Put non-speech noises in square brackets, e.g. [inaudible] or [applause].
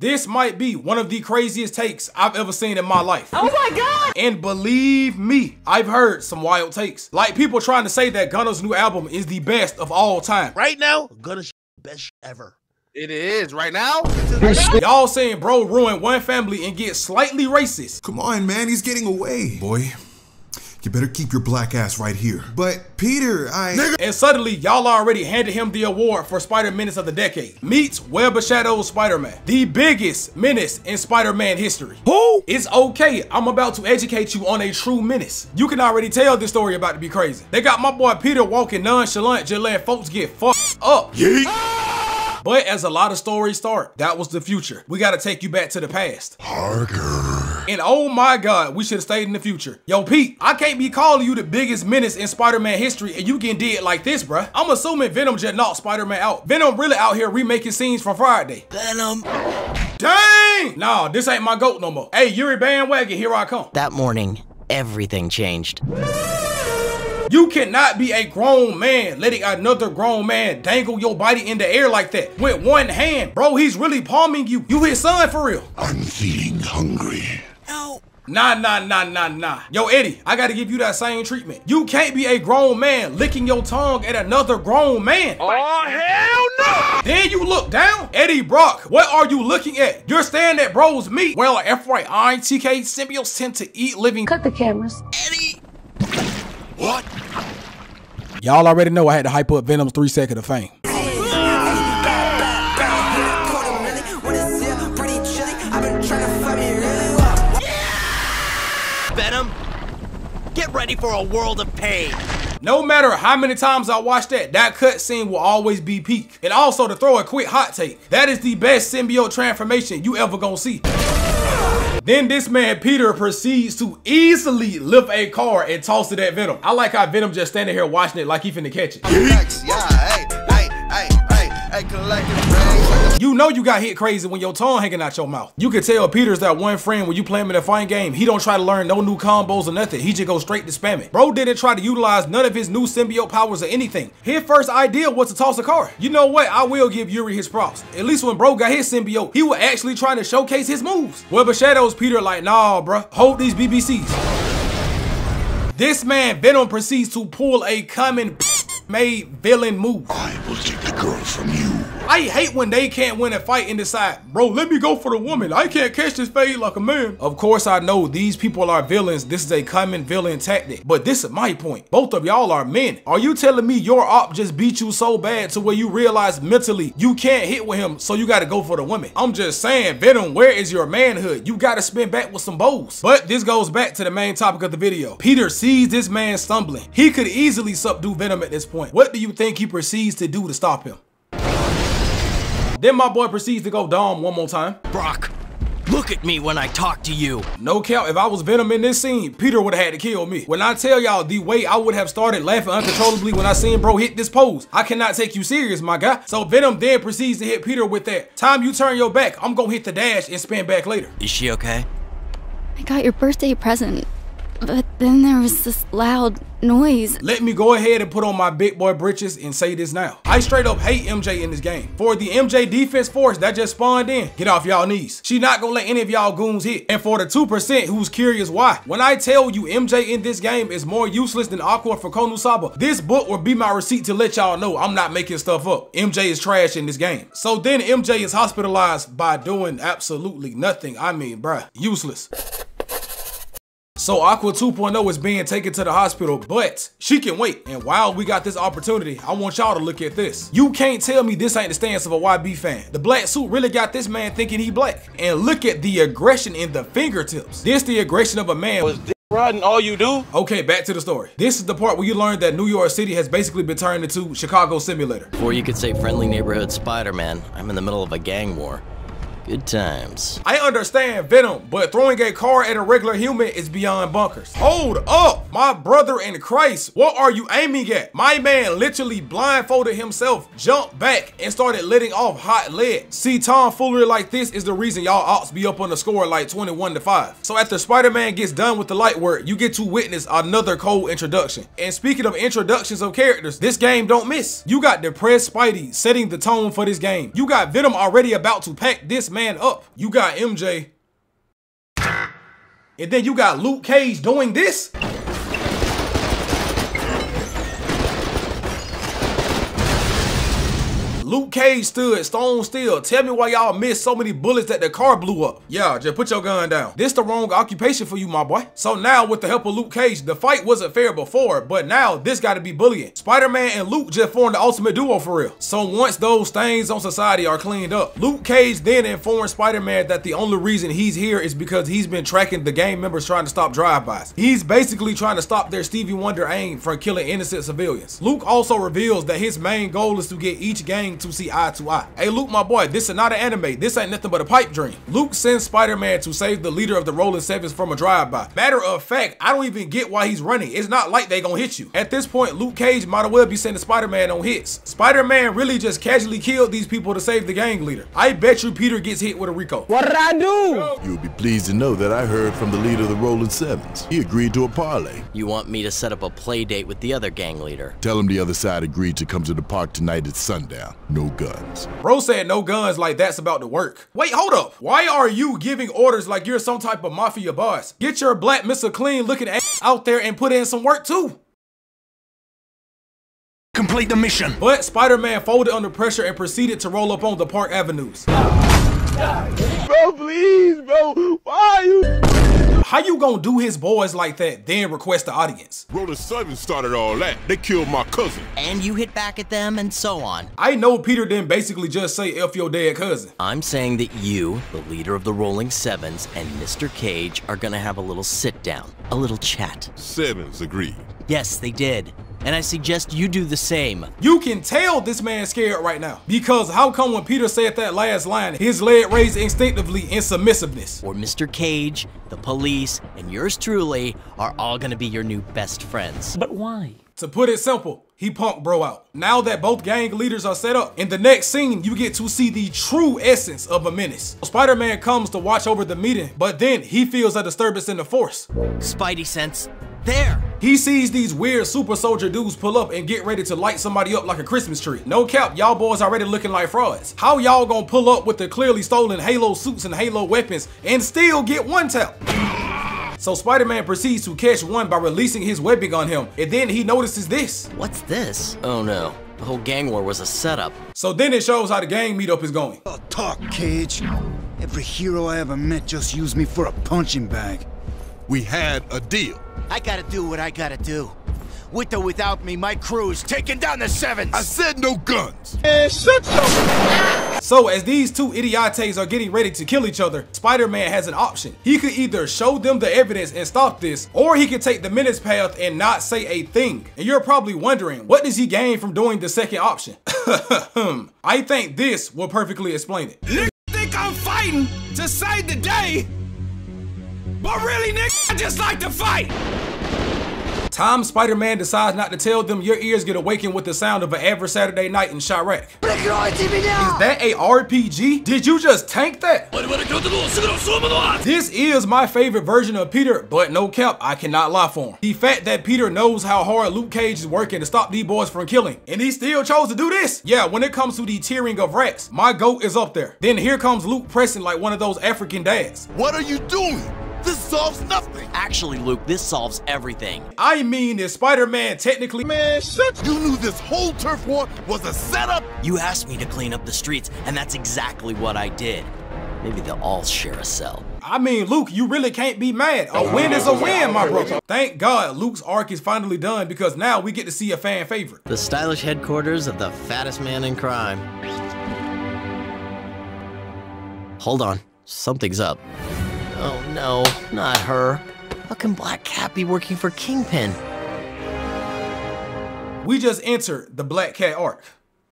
This might be one of the craziest takes I've ever seen in my life. Oh my god! And believe me, I've heard some wild takes. Like people trying to say that Gunna's new album is the best of all time. Right now, Gunna's best ever. It is right now. Y'all saying bro ruined one family and get slightly racist. Come on, man, he's getting away. Boy, you better keep your black ass right here. But Peter, I. And suddenly, y'all already handed him the award for Spider Menace of the Decade. Meets Web of Shadows Spider-Man, the biggest menace in Spider-Man history. Who? It's okay. I'm about to educate you on a true menace. You can already tell this story about to be crazy. They got my boy Peter walking nonchalant, just letting folks get fucked up. But as a lot of stories start, that was the future. We gotta take you back to the past. Harder. And oh my god, we should have stayed in the future. Yo, Pete, I can't be calling you the biggest menace in Spider-Man history and you getting dead like this, bruh. I'm assuming Venom just knocked Spider-Man out. Venom really out here remaking scenes from Friday. Venom. Dang! Nah, this ain't my goat no more. Hey, Yuri bandwagon, here I come. That morning, everything changed. You cannot be a grown man letting another grown man dangle your body in the air like that with one hand. Bro, he's really palming you. You his son for real. I'm feeling hungry. No. Nah, nah, nah, nah, nah. Yo, Eddie, I gotta give you that same treatment. You can't be a grown man licking your tongue at another grown man. Oh hell no! Then you look down. Eddie Brock, what are you looking at? You're staring at bro's meat. Well, FYI, TK symbiotes tend to eat living. Cut the cameras. Eddie! What? Y'all already know I had to hype up Venom's three second of fame. Ready for a world of pain. No matter how many times I watch that, that cutscene will always be peak. And also to throw a quick hot take, that is the best symbiote transformation you ever gonna see. Then this man Peter proceeds to easily lift a car and toss it at Venom. I like how Venom just standing here watching it like he finna catch it. You know you got hit crazy when your tongue hanging out your mouth. You can tell Peter's that one friend when you play him in a fighting game, he don't try to learn no new combos or nothing. He just go straight to spamming. Bro didn't try to utilize none of his new symbiote powers or anything. His first idea was to toss a car. You know what? I will give Yuri his props. At least when bro got his symbiote, he was actually trying to showcase his moves. Web of Shadows Peter like, nah, bro, hold these BBCs. This man Venom proceeds to pull a common made villain move. I will take the girl from you. I hate when they can't win a fight and decide, bro, let me go for the woman. I can't catch this fade like a man. Of course, I know these people are villains. This is a common villain tactic. But this is my point. Both of y'all are men. Are you telling me your op just beat you so bad to where you realize mentally you can't hit with him, so you gotta go for the woman? I'm just saying, Venom, where is your manhood? You gotta spin back with some bows. But this goes back to the main topic of the video. Peter sees this man stumbling. He could easily subdue Venom at this point. What do you think he proceeds to do to stop him? Then my boy proceeds to go Dom one more time. Brock, look at me when I talk to you. No count, if I was Venom in this scene, Peter would have had to kill me. When I tell y'all the way I would have started laughing uncontrollably when I seen bro hit this pose, I cannot take you serious, my guy. So Venom then proceeds to hit Peter with that. Time you turn your back, I'm gonna hit the dash and spin back later. Is she okay? I got your birthday present, but then there was this loud noise. Let me go ahead and put on my big boy britches and say this now. I straight up hate MJ in this game. For the MJ defense force that just spawned in, get off y'all knees. She not gonna let any of y'all goons hit. And for the 2% who's curious why, when I tell you MJ in this game is more useless than Aqua for Konosuba, this book will be my receipt to let y'all know I'm not making stuff up. MJ is trash in this game. So then MJ is hospitalized by doing absolutely nothing. I mean, bruh, useless. So Aqua 2.0 is being taken to the hospital, but she can wait. And while we got this opportunity, I want y'all to look at this. You can't tell me this ain't the stance of a YB fan. The black suit really got this man thinking he black. And look at the aggression in the fingertips. This the aggression of a man. Was dick riding all you do? Okay, back to the story. This is the part where you learn that New York City has basically been turned into Chicago Simulator. Or you could say friendly neighborhood Spider-Man, I'm in the middle of a gang war. Good times. I understand Venom, but throwing a car at a regular human is beyond bunkers. Hold up! My brother in Christ, what are you aiming at? My man literally blindfolded himself, jumped back, and started letting off hot lead. See, tomfoolery like this is the reason y'all oughts be up on the score like 21 to 5. So after Spider-Man gets done with the light work, you get to witness another cold introduction. And speaking of introductions of characters, this game don't miss. You got depressed Spidey setting the tone for this game. You got Venom already about to pack this man up. You got MJ. And then you got Luke Cage doing this. Luke Cage stood stone still. Tell me why y'all missed so many bullets that the car blew up. Yeah, just put your gun down. This the wrong occupation for you, my boy. So now with the help of Luke Cage, the fight wasn't fair before, but now this gotta be bullying. Spider-Man and Luke just formed the ultimate duo for real. So once those stains on society are cleaned up, Luke Cage then informed Spider-Man that the only reason he's here is because he's been tracking the gang members trying to stop drive-bys. He's basically trying to stop their Stevie Wonder aim from killing innocent civilians. Luke also reveals that his main goal is to get each gang to see eye to eye. Hey, Luke, my boy, this is not an anime. This ain't nothing but a pipe dream. Luke sends Spider-Man to save the leader of the Rolling Sevens from a drive-by. Matter of fact, I don't even get why he's running. It's not like they gonna hit you. At this point, Luke Cage might as well be sending Spider-Man on hits. Spider-Man really just casually killed these people to save the gang leader. I bet you Peter gets hit with a RICO. What did I do? You'll be pleased to know that I heard from the leader of the Rolling Sevens. He agreed to a parlay. You want me to set up a play date with the other gang leader? Tell him the other side agreed to come to the park tonight at sundown. No guns. Bro said no guns like that's about to work. Wait, hold up. Why are you giving orders like you're some type of mafia boss? Get your black Mr. Clean looking ass out there and put in some work too. Complete the mission. But Spider-Man folded under pressure and proceeded to roll up on the park avenues. Bro, please, bro. Why are you? How you gonna do his boys like that, then request the audience? Rolling Sevens started all that. They killed my cousin. And you hit back at them and so on. I know Peter didn't basically just say F your dead cousin. I'm saying that you, the leader of the Rolling Sevens, and Mr. Cage are gonna have a little sit down, a little chat. Sevens agreed. Yes, they did. And I suggest you do the same. You can tell this man's scared right now. Because how come when Peter said that last line, his leg raised instinctively in submissiveness? Or Mr. Cage, the police, and yours truly are all gonna be your new best friends. But why? To put it simple, he punked bro out. Now that both gang leaders are set up, in the next scene, you get to see the true essence of a menace. Spider-Man comes to watch over the meeting, but then he feels a disturbance in the force. Spidey sense. There! He sees these weird super soldier dudes pull up and get ready to light somebody up like a Christmas tree. No cap, y'all boys already looking like frauds. How y'all gonna pull up with the clearly stolen Halo suits and Halo weapons and still get one tap? So Spider-Man proceeds to catch one by releasing his webbing on him, and then he notices this. What's this? Oh no. The whole gang war was a setup. So then it shows how the gang meetup is going. Oh, talk, Cage. Every hero I ever met just used me for a punching bag. We had a deal. I gotta do what I gotta do. With or without me, my crew is taking down the Sevens. I said no guns. So as these two idiotes are getting ready to kill each other, Spider-Man has an option. He could either show them the evidence and stop this, or he could take the menace path and not say a thing. And you're probably wondering, what does he gain from doing the second option? [laughs] I think this will perfectly explain it. Nigga think I'm fighting to save the day, but really, nigga, I just like to fight. Tom Spider-Man decides not to tell them your ears get awakened with the sound of an average Saturday night in Chiraq. Is that a RPG? Did you just tank that? This is my favorite version of Peter, but no cap, I cannot lie for him. The fact that Peter knows how hard Luke Cage is working to stop these boys from killing, and he still chose to do this. Yeah, when it comes to the tearing of rats, my goat is up there. Then here comes Luke pressing like one of those African dads. What are you doing? This solves nothing. Actually, Luke, this solves everything. I mean, is Spider-Man technically- Man, shut You knew this whole turf war was a setup? You asked me to clean up the streets, and that's exactly what I did. Maybe they'll all share a cell. I mean, Luke, you really can't be mad. A win is a win, my brother. Thank God Luke's arc is finally done because now we get to see a fan favorite. The stylish headquarters of the fattest man in crime. Hold on, something's up. No, not her. How can Black Cat be working for Kingpin? We just entered the Black Cat arc.